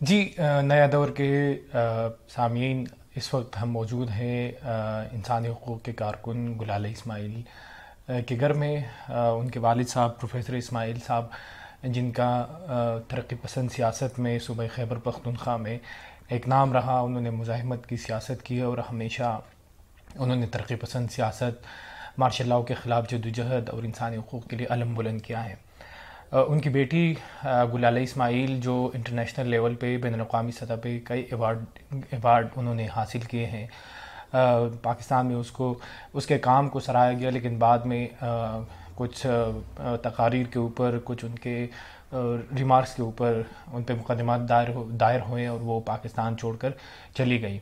जी नया दौर के सामीन इस वक्त हम मौजूद हैं इंसानी हकूक़ के कारकुन गुलाल इस्माइल के घर में। उनके वालिद साहब, प्रोफेसर इस्माइल साहब, जिनका तरक्की पसंद सियासत में सूबह खैबर पख्तनख्वा में एक नाम रहा, उन्होंने मुजाहमत की सियासत की और हमेशा उन्होंने तरक्की पसंद सियासत, मार्शल के ख़िलाफ़ जदोजहद और इंसानी हकूक़ के लिए अलम बुलंद किया है। उनकी बेटी गुलाल इस्माइल, जो इंटरनेशनल लेवल पे बैन अवी सतह पे कई अवार्ड अवार्ड उन्होंने हासिल किए हैं। पाकिस्तान में उसको, उसके काम को सराहा गया, लेकिन बाद में कुछ तकारीर के ऊपर, कुछ उनके रिमार्क्स के ऊपर उन पर मुकदमा दायर हो, दायर हुए और वो पाकिस्तान छोड़कर चली गई।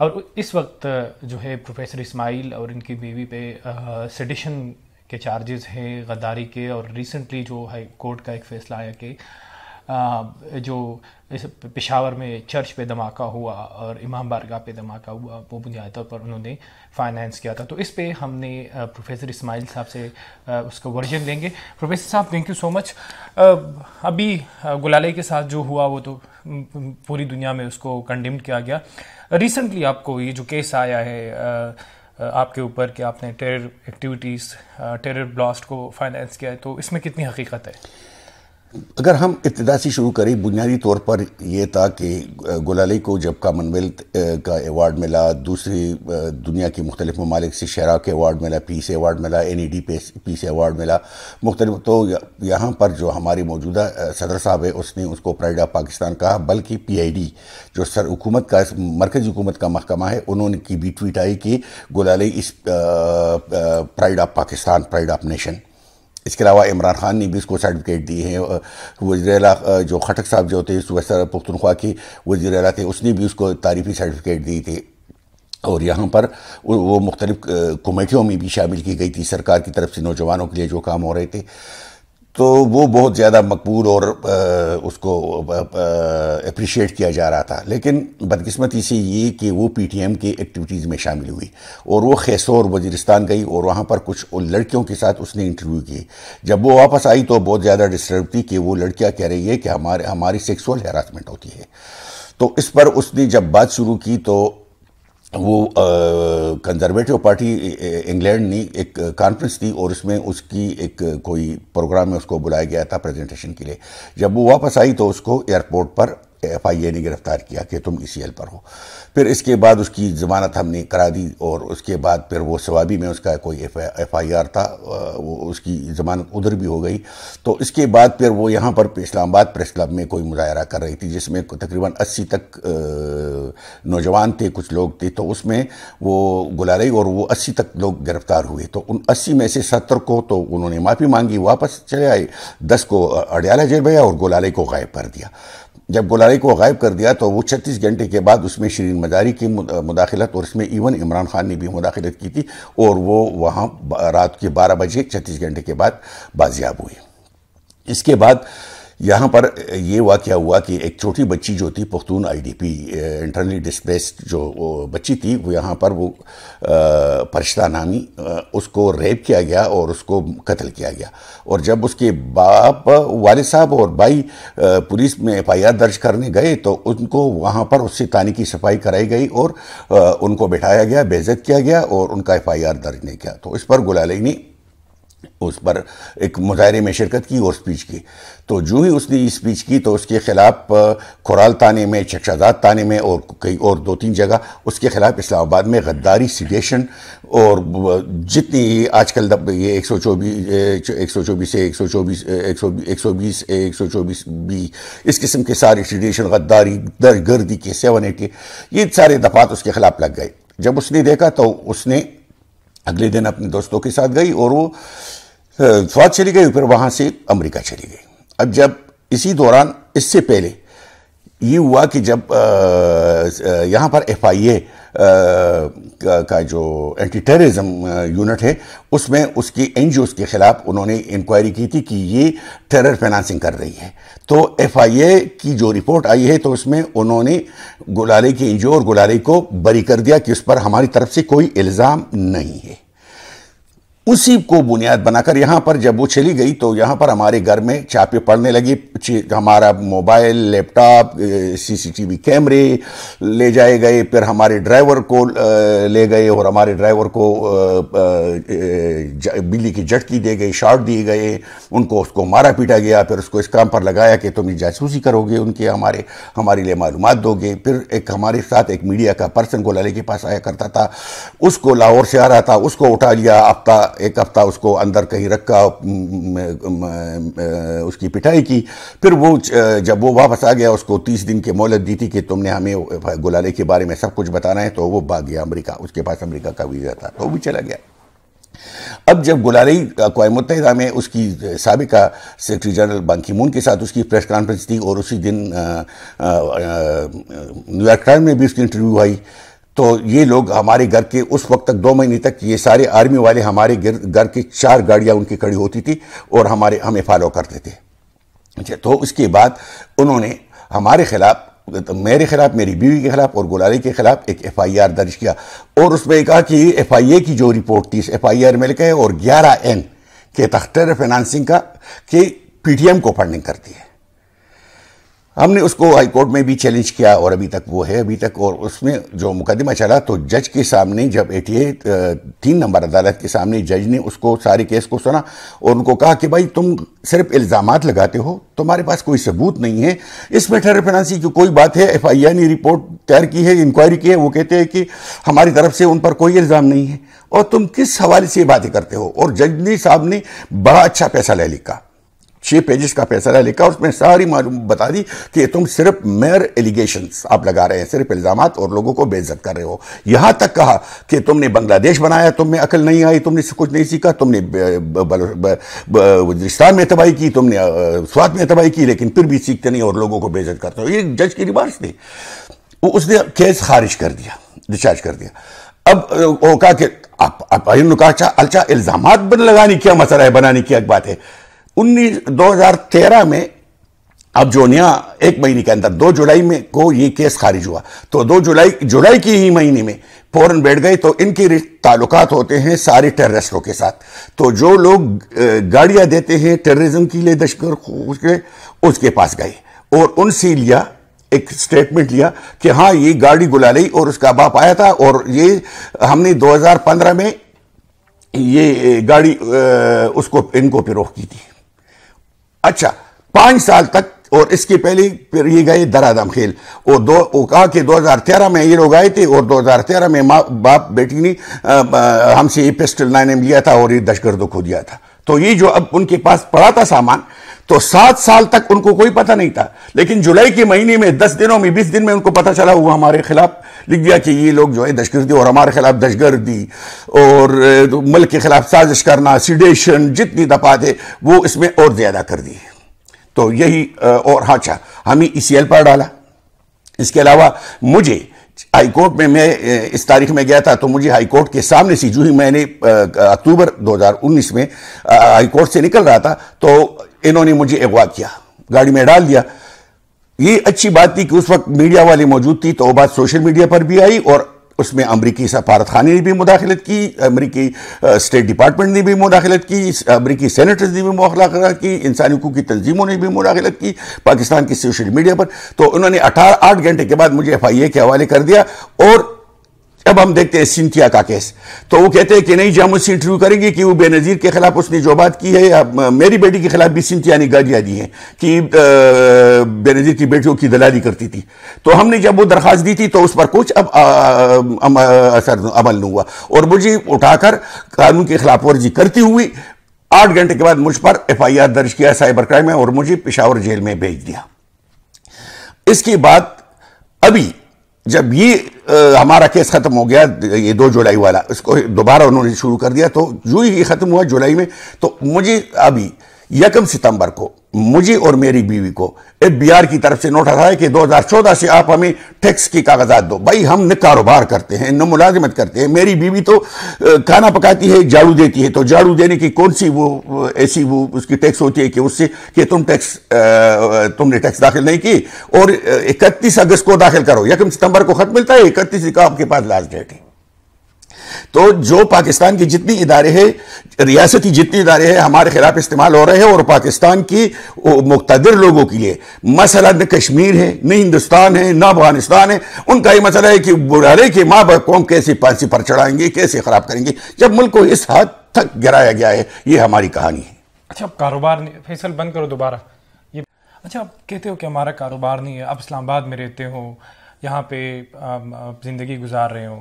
और इस वक्त जो है प्रोफेसर इस्माइल और इनकी बीवी पे सेडिशन के चार्जेस हैं गद्दारी के और रिसेंटली जो हाई कोर्ट का एक फ़ैसला आया कि जो इस पेशावर में चर्च पे धमाका हुआ और इमाम बारगाह पे धमाका हुआ, वो बुनियादी तौर पर उन्होंने फाइनेंस किया था। तो इस पे हमने प्रोफेसर इस्माइल साहब से उसका वर्जन लेंगे। प्रोफेसर साहब थैंक यू सो मच अभी गुलाले के साथ जो हुआ, वो तो पूरी दुनिया में उसको कंडेम किया गया। रिसेंटली आपको ये जो केस आया है आपके ऊपर कि आपने टेरर एक्टिविटीज़ टेरर ब्लास्ट को फाइनेंस किया है तो इसमें कितनी हकीकत है? अगर हम इब्तदा से शुरू करें, बुनियादी तौर पर यह था कि गुलाली को जब कामनवेल्थ का अवार्ड मिला, दूसरी दुनिया के मुख्तलिफ़ ममालिक से शरा के अवार्ड मिला पीस अवार्ड मिला N E D peace award मिला, मुख्तलिफ़ तो यहाँ पर जो हमारी मौजूदा सदर साहब है, उसने उसको प्राइड ऑफ़ पाकिस्तान कहा, बल्कि पी आई डी जो सर हुकूमत का, मरकज़ी हुकूमत का महकमा है, उन्होंने की भी ट्वीट आई कि गुलाली इस pride of Pakistan pride of nation इसके अलावा इमरान खान ने भी इसको सर्टिफिकेट दिए हैं वजी अला जो खटक साहब जो थे सुबह पुख्तनख्वा की वजी अला थे उसने भी उसको तारीफी सर्टिफिकेट दी थी। और यहाँ पर वो मुख्तलिफ़ कमेटियों में भी शामिल की गई थी। सरकार की तरफ़ से नौजवानों के लिए जो काम हो रहे थे। तो वो बहुत ज़्यादा मकबूल और आ, उसको अप्रिशिएट किया जा रहा था। लेकिन बदकिस्मती से ये कि वो पीटीएम के एक्टिविटीज़ में शामिल हुई और वो खैसोर वजीरस्तान गई और वहाँ पर कुछ लड़कियों के साथ उसने इंटरव्यू की। जब वो वापस आई तो बहुत ज़्यादा डिस्टर्ब थी कि वो लड़कियाँ कह रही है कि हमारे हमारी सेक्सुअल हरासमेंट होती है। तो इस पर उसने जब बात शुरू की तो वो कंजर्वेटिव पार्टी इंग्लैंड ने एक कॉन्फ्रेंस थी और उसमें उसकी एक कोई प्रोग्राम में उसको बुलाया गया था प्रेजेंटेशन के लिए। जब वो वापस आई तो उसको एयरपोर्ट पर एफ़ आई ए ने गिरफ़्तार किया कि तुम ई सी एल पर हो। फिर इसके बाद उसकी ज़मानत हमने करा दी और उसके बाद फिर वो सवाबी में उसका कोई एफ़ आई आर था वो उसकी ज़मानत उधर भी हो गई। तो इसके बाद फिर वो यहाँ पर इस्लामाबाद प्रेस क्लब में कोई मुजाहरा कर रही थी, जिसमें तकरीबन अस्सी तक नौजवान थे, कुछ लोग थे। तो उसमें वो गुला रही और वो अस्सी तक लोग गिरफ़्तार हुए। तो उन अस्सी में से सत्तर को तो उन्होंने माफ़ी मांगी, वापस चले आए। दस को अडयाला जेल भेजा और गुलाले को गायब कर दिया। जब गुलारी को गायब कर दिया तो वो छत्तीस घंटे के बाद उसमें शरीन मजारी की मुदाखलत और इसमें इवन इमरान खान ने भी मुदाखलत की थी और वो वहाँ रात के बारह बजे छत्तीस घंटे के बाद बाजियाब हुई। इसके बाद यहाँ पर ये वाक़ हुआ कि एक छोटी बच्ची जो थी, पुख्तून आईडीपी इंटरनली डिस्प्लेस्ड जो बच्ची थी, वो यहाँ पर वो फरिश्ता नामी उसको रेप किया गया और उसको कत्ल किया गया। और जब उसके बाप, वालिद साहब और भाई पुलिस में एफ़ आई आर दर्ज करने गए तो उनको वहाँ पर उससे तानी की सफ़ाई कराई गई और उनको बैठाया गया बेजत किया गया और उनका एफ़ आई आर दर्ज नहीं किया। तो इस पर गुलाली ने उस पर एक मुजाहरे में शिरकत की और स्पीच की। तो जो ही उसने स्पीच की तो उसके खिलाफ खुराल ताने में चक्षाजाद ताने में और कई और दो तीन जगह उसके खिलाफ इस्लामाबाद में गद्दारी सिडेशन और जितनी आजकल ये एक सौ चौबीस एक सौ चौबीस एक सौ चौबीस एक सौ एक सौ बीस एक सौ चौबीस बी, इस किस्म के सारे सिडेशन गद्दारी दर गर्दी के सेवन एटी ये सारे दफात उसके खिलाफ लग गए। जब उसने देखा तो उसने अगले दिन अपने दोस्तों के साथ गई और वो स्वाद चली गई, फिर वहाँ से अमेरिका चली गई। अब जब इसी दौरान, इससे पहले, ये हुआ कि जब यहाँ पर एफ़ आई ए का जो एंटी टेररिज्म यूनिट है, उसमें उसकी एन जी ओज़ के खिलाफ उन्होंने इंक्वायरी की थी कि ये टेरर फाइनेंसिंग कर रही है। तो एफ़ आई ए की जो रिपोर्ट आई है तो उसमें उन्होंने गुलारे की एन जी ओ और गुलारे को बरी कर दिया कि उस पर हमारी तरफ़ से कोई इल्ज़ाम नहीं है। उसी को बुनियाद बनाकर यहाँ पर जब वो चली गई तो यहाँ पर हमारे घर में चापे पड़ने लगी। हमारा मोबाइल, लैपटॉप सीसीटीवी कैमरे ले जाए गए, फिर हमारे ड्राइवर को ले गए और हमारे ड्राइवर को बिजली की झटकी दे गई शॉट दिए गए, उनको उसको मारा पीटा गया, फिर उसको इस काम पर लगाया कि तुम जासूसी करोगे उनके, हमारे हमारे लिए मालूम दोगे। फिर एक हमारे साथ एक मीडिया का पर्सन गोलाले के पास आया करता था, उसको लाहौर से आ रहा था, उसको उठा लिया हफ़्ता एक हफ़्ता उसको अंदर कहीं रखा उसकी पिटाई की। फिर वो जब वो वापस आ गया, उसको तीस दिन की मोहलत दी थी कि तुमने हमें गुलाले के बारे में सब कुछ बताना है तो वो भाग गया अमरीका। उसके पास अमरीका का वीज़ा था तो वो भी चला गया। अब जब गुलारी अकवा मुतहदा में उसकी सबका सेक्रेटरी जनरल बांकी मून के साथ उसकी प्रेस कॉन्फ्रेंस थी और उसी दिन न्यूयॉर्क टाइम में भी उसकी इंटरव्यू आई तो ये लोग हमारे घर के उस वक्त तक, दो महीने तक ये सारे आर्मी वाले हमारे घर की चार गाड़ियाँ उनकी खड़ी होती थी और हमारे, हमें फॉलो करते थे। अच्छा तो उसके बाद उन्होंने हमारे खिलाफ तो मेरे खिलाफ, मेरी बीवी के खिलाफ और गुलारी के खिलाफ एक एफ़ आई आर दर्ज किया और उसमें कहा कि एफ़ आई ए की जो रिपोर्ट थी एफ़ आई आर में लिखा है और ग्यारह एन के तख्तर फाइनेंसिंग का, कि पीटीएम को फंडिंग करती है। हमने उसको हाई कोर्ट में भी चैलेंज किया और अभी तक वो है, अभी तक और उसमें जो मुकदमा चला तो जज के सामने जब एटी तीन नंबर अदालत के सामने जज ने उसको सारे केस को सुना और उनको कहा कि भाई तुम सिर्फ़ इल्ज़ाम लगाते हो, तुम्हारे पास कोई सबूत नहीं है। इसमें ठहर फिनांसी की कोई बात है एफ़ ने रिपोर्ट तैयार की है इंक्वायरी की है, वो कहते हैं कि हमारी तरफ़ से उन पर कोई इल्ज़ाम नहीं है। और तुम किस हवाले से बातें करते हो? और जज ने साहब ने बड़ा अच्छा पैसा ले लिखा। छह पेजेस का फैसला लिखा उसमें सारी मालूम बता दी कि तुम सिर्फ़ मेयर एलिगेशन आप लगा रहे हैं सिर्फ़ इल्ज़ाम और लोगों को बेइज्जत कर रहे हो। यहाँ तक कहा कि तुमने बांग्लादेश बनाया तुम्हें अकल नहीं आई तुमने कुछ नहीं सीखा तुमने वजिस्तान में तबाही की तुमने स्वाद में तबाही की लेकिन फिर भी सीखते नहीं और लोगों को बेइज्जत करते हो। ये जज की रिवार्स थी। उसने केस खारिज कर दिया डिस्चार्ज कर दिया। अब वो कहा कि आप, आप अच्छा अच्छा इल्ज़ाम लगाने क्या मसला है बनाने की एक बात है। उन्नीस 2013 में अब जो नया एक महीने के अंदर, दो जुलाई में को ये केस खारिज हुआ। तो दो जुलाई जुलाई की ही महीने में फ़ौरन बैठ गए तो इनके ताल्लुकात होते हैं सारे टेररिस्टों के साथ। तो जो लोग गाड़ियाँ देते हैं टेररिज्म के लिए दशकर उसके उसके पास गए। और उनसे लिया, एक स्टेटमेंट लिया कि हाँ ये गाड़ी गुला ली और उसका बाप आया था और ये हमने 2015 में ये गाड़ी उसको, इनको पिरोह की थी। अच्छा पाँच साल तक और इसके पहले फिर ये गए दरादम खेल। और दो, वो कहा कि 2013 में ये लोग आए थे और 2013 में माँ, बाप, बेटी ने हमसे ये पिस्टल नाइन एम लिया था और ये दशगर्द खो दिया था। तो ये जो अब उनके पास पड़ा था सामान तो सात साल तक उनको कोई पता नहीं था। लेकिन जुलाई के महीने में, दस दिनों में, बीस दिन में उनको पता चला हुआ हमारे खिलाफ। लिख दिया कि ये लोग जो है दहशतगर्दी और हमारे खिलाफ दहशतगर्दी और मुल्क के खिलाफ साजिश करना, सिडेशन, जितनी दफ़ा थे, वो इसमें और ज़्यादा कर दी तो यही और हाँ अच्छा हमें ई सी एल पर डाला। इसके अलावा मुझे हाईकोर्ट में मैं इस तारीख में गया था तो मुझे हाईकोर्ट के सामने से जो ही मैंने अक्टूबर 2019 में हाईकोर्ट से निकल रहा था तो इन्होंने मुझे अगवा किया, गाड़ी में डाल दिया। ये अच्छी बात थी कि उस वक्त मीडिया वाली मौजूद थी तो वो बात सोशल मीडिया पर भी आई और उसमें अमरीकी सफारत खानी ने भी मुदाखलत की, अमरीकी स्टेट डिपार्टमेंट ने भी मुदाखलत की अमरीकी सेनेटर्स ने भी मुदाखलत की इंसानी हकूक की तंजीमों ने भी मुदाखलत की, पाकिस्तान की सोशल मीडिया पर। तो उन्होंने अठारह आठ घंटे के बाद मुझे एफ़ आई ए के हवाले कर दिया और अब हम देखते हैं सिंथिया का केस। तो वो कहते हैं कि नहीं, जी हम उससे इंटरव्यू करेंगे कि वो बेनजीर के खिलाफ उसने जो बात की है, या मेरी बेटी के खिलाफ भी सिंथिया ने गालियाँ दी हैं कि बेनजीर की बेटियों की दलाली करती थी। तो हमने जब वो दरखास्त दी थी तो उस पर कुछ अब असर अमल नहीं हुआ। और मुझे उठाकर कानून की खिलाफ वर्जी करती हुई आठ घंटे के बाद मुझ पर एफ़ आई आर दर्ज किया, साइबर क्राइम में, और मुझे पिशावर जेल में भेज दिया। इसके बाद अभी जब ये आ, हमारा केस खत्म हो गया ये दो जुलाई वाला इसको दोबारा उन्होंने शुरू कर दिया तो जो ही ये खत्म हुआ जुलाई में तो मुझे अभी यकम सितंबर को, मुझे और मेरी बीवी को एफ़ बी आर की तरफ़ से नोट आता है कि 2014 से आप हमें टैक्स की कागजात दो। भाई, हम न कारोबार करते हैं, न मुलाजमत करते हैं। मेरी बीवी तो खाना पकाती है, झाड़ू देती है। तो झाड़ू देने की कौन सी वो ऐसी वो, उसकी टैक्स होती है कि उससे, कि तुम टैक्स तुमने टैक्स दाखिल नहीं की? और इकतीस अगस्त को दाखिल करो। यकम सितंबर को खत मिलता है, इकतीस का आपके पास लास्ट डेट है। तो जो पाकिस्तान के जितनी इदारे हैं, रियासती जितने इदारे हैं, हमारे खिलाफ इस्तेमाल हो रहे हैं और पाकिस्तान की मुख्तर लोगों के लिए। मसला न कश्मीर है, न हिंदुस्तान है, न अफ़गानिस्तान है। उनका ही मसला है कि बुरारे के माँ बाप कौम कैसे फांसी पर चढ़ाएँगे, कैसे खराब करेंगे, जब मुल्क को इस हद तक गिराया गया है, ये हमारी कहानी है। अच्छा कारोबार फैसल बंद करो दोबारा। ये अच्छा आप कहते हो कि हमारा कारोबार नहीं है, आप इस्लामाबाद में रहते हो, यहाँ पे ज़िंदगी गुजार रहे हो।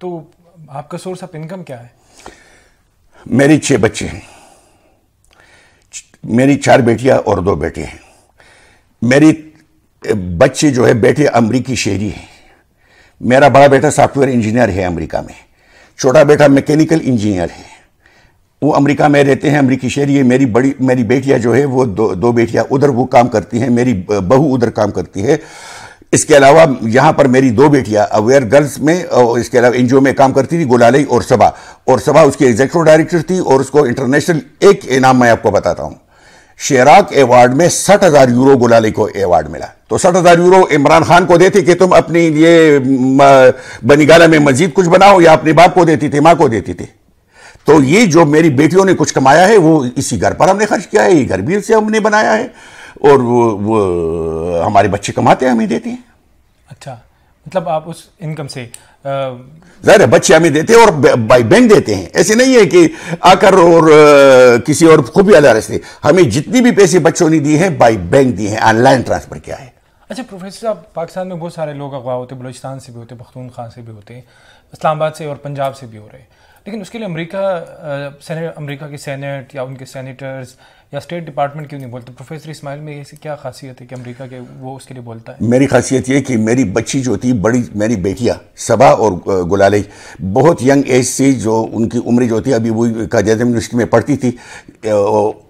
तो आपका सोर्स ऑफ़ इनकम क्या है? मेरी छह बच्चे हैं। मेरी चार बेटियाँ और दो बेटे हैं। मेरी बच्चे जो है, बेटे अमरीकी शहरी हैं। मेरा बड़ा बेटा सॉफ्टवेयर इंजीनियर है अमेरिका में। छोटा बेटा मैकेनिकल इंजीनियर है। वो अमेरिका में रहते हैं, अमरीकी शहरी है। मेरी बड़ी, मेरी बेटियाँ जो है, वो दो दो बेटियाँ उधर वो काम करती हैं। मेरी बहू उधर काम करती है। इसके अलावा यहाँ पर मेरी दो बेटियाँ अवेयर गर्ल्स में, और इसके अलावा एनजीओ में काम करती थी गुलालई और सभा और सभा उसकी एग्जीक्यूटिव डायरेक्टर थी और उसको इंटरनेशनल एक इनाम मैं आपको बताता हूँ। शेराक अवार्ड में सठ हज़ार यूरो गुलाली को अवार्ड मिला। तो सठ हज़ार यूरो इमरान खान को देते कि तुम अपनी ये बनीगाला में मजीद कुछ बनाओ या अपने बाप को देती थी, माँ को देती थी। तो ये जो मेरी बेटियों ने कुछ कमाया है, वो इसी घर पर हमने खर्च किया है, ये घर भी से हमने बनाया है। और वो, वो हमारे बच्चे कमाते हैं हमें देते हैं। अच्छा मतलब आप उस इनकम से ज़ाहिर है बच्चे हमें देते हैं और बाई बैंक देते हैं। ऐसे नहीं है कि आकर और किसी और खूबी अला रस्ते हमें जितनी भी पैसे बच्चों ने दिए हैं बाई बैंक दिए हैं ऑनलाइन ट्रांसफ़र किया है। अच्छा प्रोफेसर साहब पाकिस्तान में बहुत सारे लोग अगवा होते हैं बलोचिस्तान से भी होते पख्तूनख्वा से भी होते हैं इस्लामाबाद से और पंजाब से भी हो रहे हैं। लेकिन उसके लिए अमेरिका अमेरिका की सेनेट या उनके सेनेटर्स या स्टेट डिपार्टमेंट क्यों नहीं बोलते? प्रोफेसर इस्माइल में ऐसी क्या खासियत है कि अमेरिका के वो उसके लिए बोलता है? मेरी खासियत ये कि मेरी बच्ची जो थी, बड़ी मेरी बेटियाँ, सबा और गुलाली, बहुत यंग एज से जो उनकी उम्र जो थी, अभी वो काजाद यूनिवर्सिटी में पढ़ती थी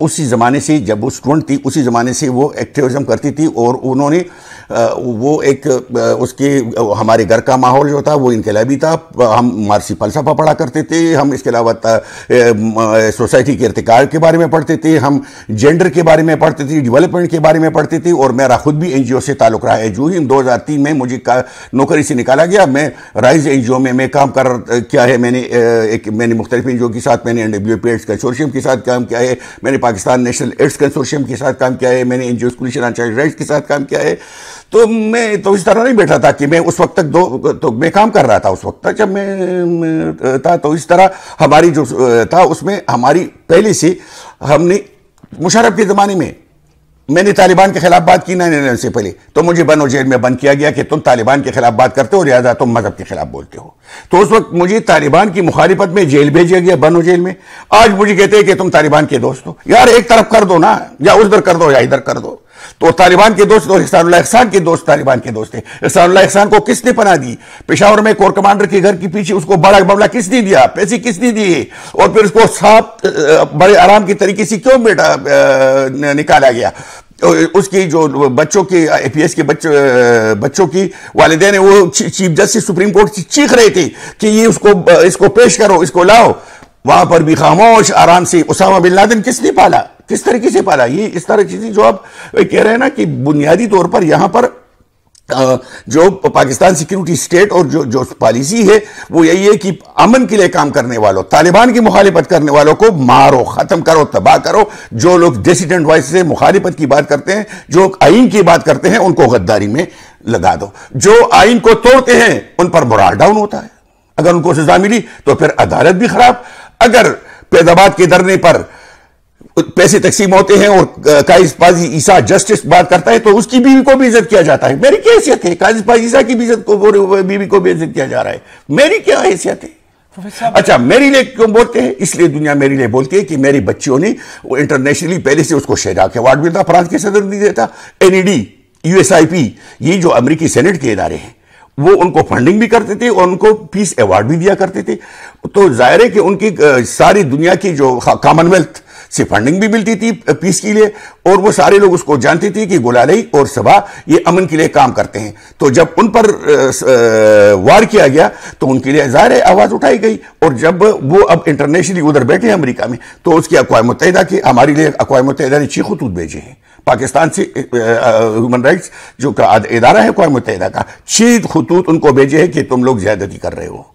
उसी ज़माने से जब वो स्टूडेंट थी, उसी ज़माने से वो एक्टिविज़म करती थी और उन्होंने वो एक उसके हमारे घर का माहौल जो था, वो इनकलाबी था। हम मारसी फलसफा पढ़ा करते थे, हम इसके अलावा सोसाइटी के इरतकार के बारे में पढ़ते थे, हम जेंडर के बारे में पढ़ती थी डेवलपमेंट के बारे में पढ़ती थी और मेरा खुद भी एनजीओ से ताल्लुक रहा है। जो ही दो हज़ार तीन में मुझे नौकरी से निकाला गया। मैं राइज एनजीओ में, मैं काम कर, क्या है। मैंने एक, मैंने मुख्तलिफ़ एनजीओ के साथ, मैंने N W P AIDS consortium के साथ काम किया है। मैंने पाकिस्तान नेशनल एड्स कंसोर्शियम के साथ काम किया है। मैंने एनजीओ स्कूल चाइल्ड राइट्स के साथ काम किया है। तो मैं तो इस तरह नहीं बैठा था कि मैं उस वक्त तक दो तो मैं काम कर रहा था उस वक्त तक। जब मैं था तो इस तरह हमारी जो था, उसमें हमारी, पहले से हमने मुशरफ के ज़माने में मैंने तालिबान के खिलाफ बात की ना से पहले। तो मुझे बनो जेल में बंद किया गया कि तुम तालिबान के खिलाफ बात करते हो, लिहाजा तुम मज़हब के खिलाफ बोलते हो। तो उस वक्त मुझे तालिबान की मुखालिफत में जेल भेजा गया, बनो जेल में। आज मुझे कहते हैं कि तुम तालिबान के दोस्त हो। यार, एक तरफ़ कर दो ना, या उधर कर दो, या इधर कर दो। तो तालिबान के दोस्त और इहसान एहसान के दोस्त तालिबान के दोस्त थे। इहसान एहसान को किसने पना दी? पेशावर में कोर कमांडर के घर के पीछे उसको बड़ा बमला किसने दिया? पैसे किसने दिए? और फिर उसको साफ़ बड़े आराम के तरीके से क्यों बेटा निकाला गया? उसकी जो बच्चों की एपीएस के बच्चों बच्चों की वालदे ने वो चीफ जस्टिस सुप्रीम कोर्ट चीख रहे थे कि ये उसको इसको पेश करो, इसको लाओ। वहाँ पर भी खामोश, आराम से उसामा बिन लादेन किसने पाला? किस तरीके से पाला? ये इस तरह चीज़ें जो आप कह रहे हैं ना कि बुनियादी तौर पर यहाँ पर जो पाकिस्तान सिक्योरिटी स्टेट और जो जो पॉलिसी है, वो यही है कि अमन के लिए काम करने वालों, तालिबान की मुखालिफत करने वालों को मारो, खत्म करो, तबाह करो। जो लोग डिसिडेंट वॉइस से मुखालिफत की बात करते हैं, जो आइन की बात करते हैं, उनको गद्दारी में लगा दो। जो आइन को तोड़ते हैं, उन पर मोराल डाउन होता है। अगर उनको सजा मिली तो फिर अदालत भी खराब। अगर पैदाबाद के धरने पर पैसे तकसीम होते हैं और काजिज पाजी ईसा जस्टिस बात करता है तो उसकी बीवी को भी इज़्ज़त किया जाता है। मेरी क्या हैसियत है? काजिज पाजी ईसा की भी इज़्ज़त को बीवी को भी इज़्ज़त किया जा रहा है। मेरी क्या हैसियत है? अच्छा मेरी लिए क्यों बोलते हैं? इसलिए दुनिया मेरे लिए बोलती है कि मेरी बच्चियों ने वो इंटरनेशनली पहले से उसको शेराक अवार्ड मिलता फ्रांस के सदर नहीं देता एनईडी यूएसआईपी ये जो अमेरिकी सेनेट के इदारे हैं वो उनको फंडिंग भी करते थे और उनको पीस अवार्ड भी दिया करते थे। तो ज़ाहिर है कि उनकी सारी दुनिया की जो कॉमनवेल्थ से फंडिंग भी मिलती थी पीस के लिए, और वो सारे लोग उसको जानते थे कि गुलालई और सभा ये अमन के लिए काम करते हैं। तो जब उन पर वार किया गया तो उनके लिए ज़ाहिर आवाज़ उठाई गई। और जब वो अब इंटरनेशनली उधर बैठे हैं अमरीका में तो उसकी अकवा मुतहदा की, हमारे लिए अकवा मुतहदा ने छह खतूत भेजे हैं। पाकिस्तान से ह्यूमन राइट्स जो इदारा है अकवा मुतहदा का, छह खतूत उनको भेजे हैं कि तुम लोग ज्यादती कर रहे हो।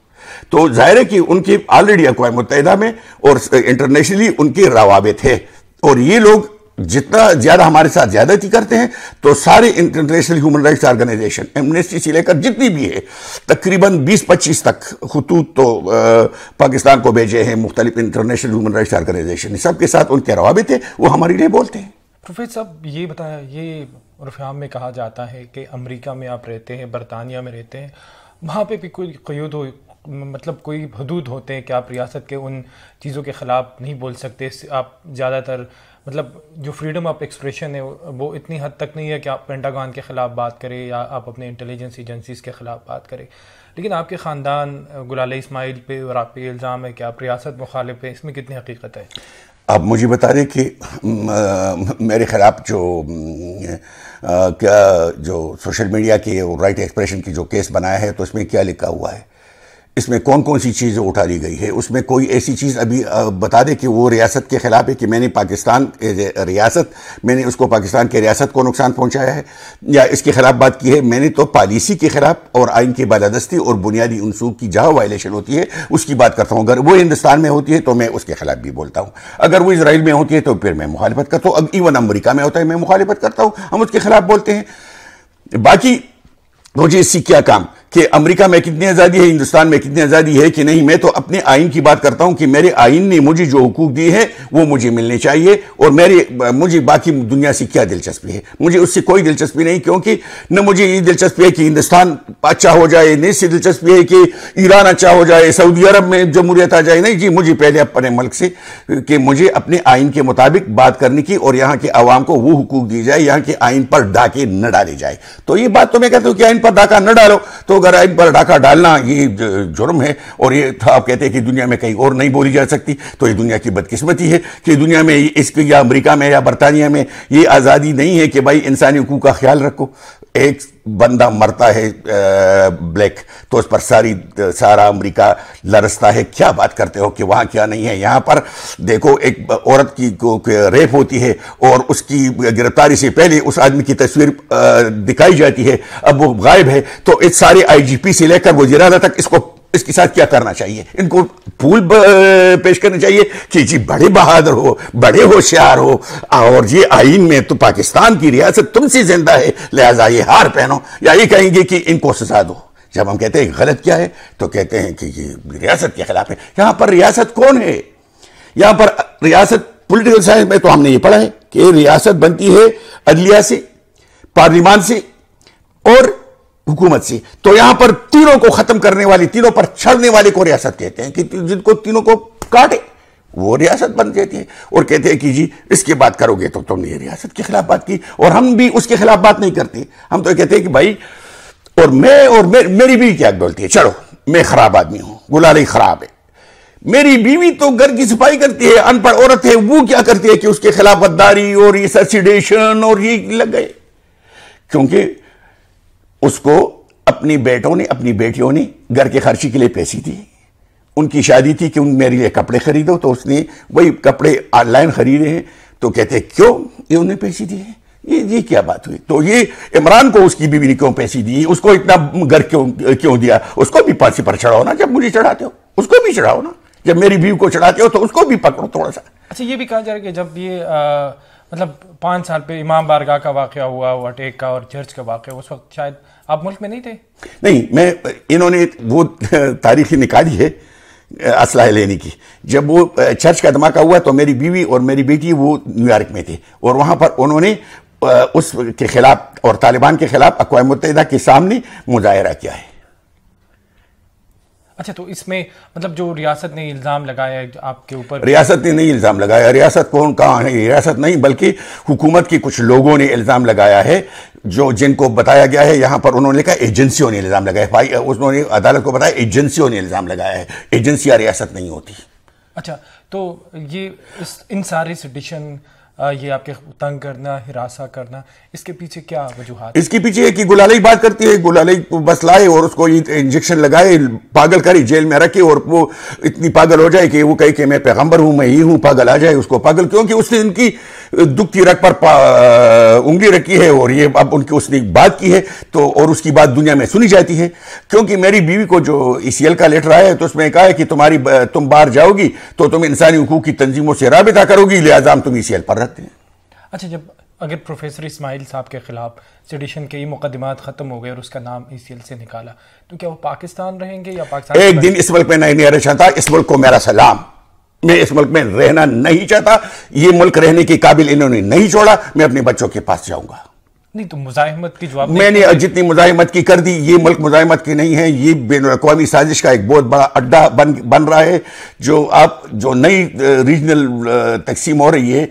तो ज़ाहिर है कि उनकी ऑलरेडी अकवा मुतहदा में और इंटरनेशनली उनके रवाबित है और ये लोग जितना ज़्यादा हमारे साथ ज्यादती करते हैं तो सारे international human rights organization Amnesty से लेकर जितनी भी है तकरीबन 20-25 तक खतूत तो आ, पाकिस्तान को भेजे हैं मुख्तलिफ़ इंटरनेशनल ह्यूमन राइट्स ऑर्गेनाइजेशन सबके साथ उनके रवाबित है वो हमारे लिए बोलते हैं। प्रोफेसर साहब ये बताया ये रफाम में कहा जाता है कि अमेरिका में आप रहते हैं बरतानिया में रहते हैं वहाँ पे भी कोई कयूद मतलब कोई हदूद होते हैं कि आप रियासत के उन चीज़ों के ख़िलाफ़ नहीं बोल सकते आप ज़्यादातर मतलब जो फ्रीडम ऑफ़ एक्सप्रेशन है, वो इतनी हद तक नहीं है कि आप पेंटागन के ख़िलाफ़ बात करें या आप अपने इंटेलिजेंस एजेंसीज के ख़िलाफ़ बात करें। लेकिन आपके ख़ानदान, गुलाल इसमाइल पे और आप पे इल्ज़ाम है कि आप रियासत मुखालिफ है, इसमें कितनी हकीकत है? आप मुझे बता दें कि मेरे ख़िलाफ़ जो क्या जो सोशल मीडिया के राइट एक्सप्रेशन की जो केस बनाया है तो इसमें क्या लिखा हुआ है? इसमें कौन कौन सी चीज़ें उठा ली गई है? उसमें कोई ऐसी चीज़ अभी बता दे कि वो रियासत के ख़िलाफ़ है कि मैंने पाकिस्तान रियासत, मैंने उसको पाकिस्तान के रियासत को नुकसान पहुँचाया है, या इसके ख़िलाफ़ बात की है? मैंने तो पॉलिसी के ख़िलाफ़ और आइन की बालादस्ती और बुनियादी अनसूख की जहाँ वायलेशन होती है, उसकी बात करता हूँ। अगर वो हिंदुस्तान में होती है तो मैं उसके ख़िलाफ़ भी बोलता हूँ। अगर वो इसराइल में होती है तो फिर मैं मुखालफत करता हूँ। अब इवन अमरीका में होता है, मैं मुखालफत करता हूँ। हम उसके ख़िलाफ़ बोलते हैं। बाकी, मुझे इससे क्या काम? कि अमेरिका में कितनी आज़ादी है, हिंदुस्तान में कितनी आज़ादी है कि नहीं, मैं तो अपने आइन की बात करता हूँ कि मेरे आइन ने मुझे जो हकूक दिए हैं, वो मुझे मिलने चाहिए और मेरे, मुझे बाकी दुनिया से क्या दिलचस्पी है? मुझे उससे कोई दिलचस्पी नहीं, क्योंकि न मुझे ये दिलचस्पी है कि हिंदुस्तान अच्छा हो जाए, न इससे दिलचस्पी है कि ईरान अच्छा हो जाए, सऊदी अरब में जमहूरियत आ जाए। नहीं जी, मुझे पहले अपने मुल्क से, कि मुझे अपने आइन के मुताबिक बात करने की और यहाँ के आवाम को वो हकूक दी जाए, यहाँ के आइन पर डाके न डाले जाए। तो ये बात तो मैं कहता हूँ कि आइन पर डाका न डालो तो अगर आइन पर डाका डालना, ये जुर्म है, और ये था, आप कहते हैं कि दुनिया में कहीं और नहीं बोली जा सकती तो ये दुनिया की बदकिस्मती है कि दुनिया में इसके या अमरीका में या बरतानिया में ये आज़ादी नहीं है कि भाई इंसानी हकूक का ख्याल रखो। एक बंदा मरता है ब्लैक तो उस पर सारी, सारा अमेरिका लरसता है। क्या बात करते हो कि वहाँ क्या नहीं है? यहाँ पर देखो, एक औरत की को रेप होती है और उसकी गिरफ्तारी से पहले उस आदमी की तस्वीर दिखाई जाती है। अब वो गायब है तो इस सारे आईजीपी से लेकर वो जिरादा तक इसको इसके साथ क्या करना चाहिए? इनको फूल पेश करने चाहिए कि जी बड़े बहादुर हो, बड़े होशियार हो, और ये आइन में तो पाकिस्तान की रियासत तुमसे ज़िंदा है, लिहाजा ये हार पहनो। या ये कहेंगे कि इनको सजा दो। जब हम कहते हैं गलत क्या है तो कहते हैं कि ये रियासत के खिलाफ है। यहाँ पर रियासत कौन है? यहाँ पर रियासत पोलिटिकल साइंस में तो हमने ये पढ़ा है कि रियासत बनती है अदलिया से, पार्लिमान से, और हुकूमत से। तो यहाँ पर तीनों को खत्म करने वाली तीनों पर छड़ने वाले को रियासत कहते हैं कि जिनको तीनों को काटे वो रियासत बन जाती है। और कहते हैं कि जी इसके बात करोगे तो तुमने रियासत के खिलाफ बात की और हम भी उसके खिलाफ बात नहीं करते। हम तो कहते हैं कि भाई और मैं और मे, मेरी बीवी क्या बोलती है? चलो मैं खराब आदमी हूँ गुलाली खराब है। मेरी बीवी तो घर की सफ़ाई करती है अनपढ़ औरत है वो क्या करती है कि उसके खिलाफ गद्दारी और ये ससिडेशन और ये लग गए? क्योंकि उसको अपनी बेटों ने अपनी बेटियों ने घर के खर्ची के लिए पैसे दिए। उनकी शादी थी कि उन मेरे लिए कपड़े खरीदो तो उसने वही कपड़े ऑनलाइन खरीदे हैं। तो कहते क्यों? ये उन्हें पैसे दिए ये ये क्या बात हुई? तो ये इमरान को उसकी बीवी ने क्यों पैसे दिए? उसको इतना घर क्यों क्यों दिया? उसको भी फांसी पर चढ़ाओ ना जब मुझे चढ़ाते हो। उसको भी चढ़ाओ ना। जब मेरी बीवी को चढ़ाते हो तो उसको भी पकड़ो थोड़ा सा। अच्छा ये भी कहा जा रहा है कि जब ये आ, मतलब पाँच साल पे इमाम बारगाह का वाक़ हुआ, वो अटैक का और चर्च का वाक़ उस वक्त शायद आप मुल्क में नहीं थे? नहीं, मैं, इन्होंने वो तारीखी निकाली है असलाह लेने की। जब वो चर्च का धमाका हुआ तो मेरी बीवी और मेरी बेटी वो न्यूयॉर्क में थे और वहाँ पर उन्होंने उस के खिलाफ और तालिबान के खिलाफ अकवा मुतहदा के सामने मुजाहरा किया है। अच्छा तो इसमें मतलब जो रियासत ने इल्ज़ाम लगाया आपके ऊपर? रियासत ने नहीं इल्ज़ाम लगाया। रियासत कौन कहाँ है? रियासत नहीं बल्कि हुकूमत के कुछ लोगों ने इल्ज़ाम लगाया है जो जिनको बताया गया है यहाँ पर उन्होंने कहा एजेंसियों ने इल्ज़ाम लगाया भाई उन्होंने अदालत को बताया एजेंसियों ने इल्ज़ाम लगाया है। एजेंसियाँ रियासत नहीं होती। अच्छा तो ये इस इन सारे सिटिशन ये आपके तंग करना, हिरासा करना, इसके पीछे क्या वजूहत? इसके पीछे कि गुलाली बात करती है, गुलाली बस लाए और उसको इंजेक्शन लगाए, पागल करी, जेल में रखे और वो इतनी पागल हो जाए कि वो कहे कि मैं पैगंबर हूँ, मैं ही हूँ, पागल आ जाए उसको पागल, क्योंकि उसने इनकी दुख की रख पर उंगली रखी है और ये अब उनकी उसने बात की है तो और उसकी बात दुनिया में सुनी जाती है। क्योंकि मेरी बीवी को जो ई का लेटर आया है तो उसमें कहा है कि तुम्हारी तुम बाहर जाओगी तो तुम इंसानी हकूक की तंजीमों से रबता करोगी, लिहाजा तुम ई पर रखते हैं। अच्छा जब अगर प्रोफेसर इस्माइल साहब के खिलाफ सिडिशन के ये मुकदमात ख़त्म हो गए और उसका नाम ई से निकाला तो क्या वो पाकिस्तान रहेंगे या पाकिस्तान एक दिन इस मुल्क में नहीं रहना चाहता। इस मुल्क को मेरा सलाम। मैं इस मुल्क में रहना नहीं चाहता। ये मुल्क रहने के काबिल इन्होंने नहीं छोड़ा। मैं अपने बच्चों के पास जाऊँगा। नहीं तो मुजाहिमत की जवाब मैंने जितनी मुजाहिमत की कर दी ये मुल्क मुजाहिमत की नहीं है ये बैन अवी साजिश का एक बहुत बड़ा अड्डा बन बन रहा है जो आप जो नई रीजनल तकसीम हो रही है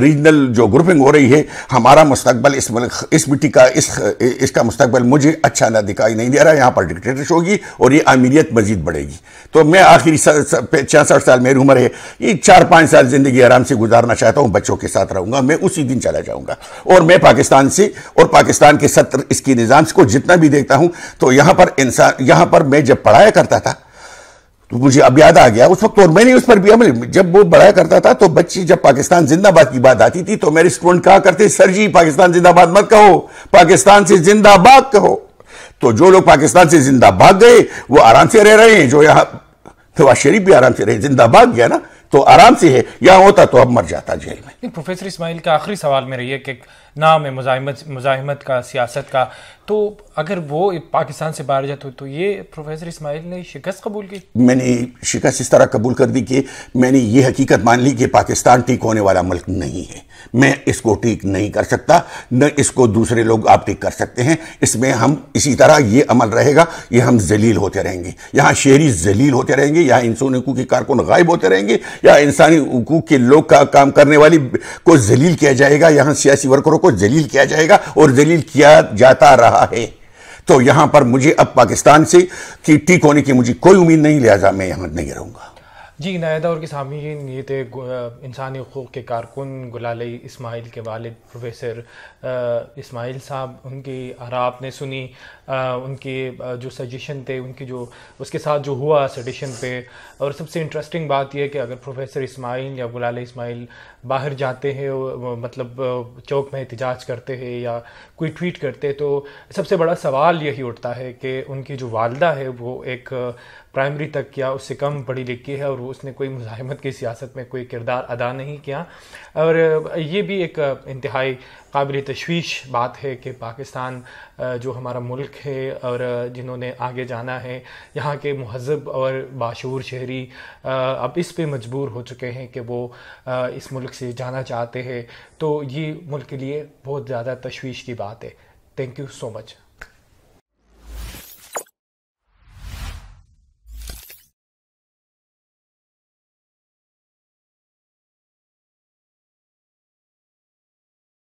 रीजनल जो ग्रुपिंग हो रही है हमारा मुस्तकबल इस मुल्क इस मिट्टी का इस इसका मुस्तकबल मुझे अच्छा ना दिखाई नहीं दे रहा है यहाँ पर डिक्टेटरश होगी और ये अमीरियत मजीद बढ़ेगी। तो मैं आखिरी छियासठ साल मेरी उम्र है ये चार पाँच साल ज़िंदगी आराम से गुजारना चाहता हूँ बच्चों के साथ रहूँगा मैं उसी दिन चला जाऊँगा। और मैं पाकिस्तान से से और पाकिस्तान के सत्र, इसकी निज़ाम को जितना भी देखता हूँ तो यहाँ पर इंसान, यहाँ पर मैं जब पढ़ाया करता था तो मुझे अब याद आ गया, उस वक्त और मैंने उस पर भी अमल, जब वो पढ़ाया करता था तो बच्ची जब पाकिस्तान जिंदाबाद की बात आती थी तो मेरे स्टूडेंट कहा करते, सर जी, पाकिस्तान जिंदाबाद मत कहो, पाकिस्तान से जिंदाबाद कहो। तो जो लोग पाकिस्तान से जिंदाबाद गए, वो आराम से रह रहे हैं, जो यहाँ नवाज़ शरीफ भी आराम से रहे, जिंदाबाद गया ना तो आराम से है, यहाँ होता तो अब मर जाता जेल में। प्रोफेसर इस्माइल का आखिरी सवाल में रही है कि नाम है मुजामत मुजामत का सियासत का। तो अगर वो पाकिस्तान से बाहर जाते तो ये प्रोफेसर इस्माइल ने शिकस्त कबूल की? मैंने शिकस्त इस तरह कबूल कर दी कि मैंने ये हकीकत मान ली कि पाकिस्तान ठीक होने वाला मुल्क नहीं है। मैं इसको ठीक नहीं कर सकता, न इसको दूसरे लोग आप ठीक कर सकते हैं। इसमें हम इसी तरह ये अमल रहेगा, ये हम जलील होते रहेंगे। यहाँ शहरी जलील होते रहेंगे, यहाँ इंसानी हकूक के कारकुन गायब होते रहेंगे या इंसानी हकूक के लोग का काम करने वाली को जलील किया जाएगा, यहाँ सियासी वर्करों को जलील किया जाएगा और जलील किया जाता रहा। है। तो यहाँ पर मुझे अब पाकिस्तान से की ठीक होने की मुझे कोई उम्मीद नहीं, लिहाजा मैं यहाँ नहीं रहूँगा। जी, नायदा और के सामीन ये थे इंसानी हकूक़ के कारकुन गुलाली इस्माइल के वालिद प्रोफेसर इस्माइल साहब, उनकी आरा आपने सुनी उनके जो सजेशन थे, उनकी जो, उसके साथ जो हुआ सडिशन पे और सबसे इंटरेस्टिंग बात यह कि अगर प्रोफेसर इस्माइल या गुलाल इस्माइल बाहर जाते हैं मतलब चौक में एहतजाज करते हैं या कोई ट्वीट करते तो सबसे बड़ा सवाल यही उठता है कि उनकी जो वालदा है, वो एक प्राइमरी तक या उससे कम पढ़ी लिखी है और उसने कोई मुजाहमत की सियासत में कोई किरदार अदा नहीं किया। और ये भी एक इंतहाई काबिल तशवीश बात है कि पाकिस्तान जो हमारा मुल्क है और जिन्होंने आगे जाना है, यहाँ के महजब और बाशूर शहरी अब इस पे मजबूर हो चुके हैं कि वो इस मुल्क से जाना चाहते हैं। तो ये मुल्क के लिए बहुत ज़्यादा तशवीश की बात है। Thank you so much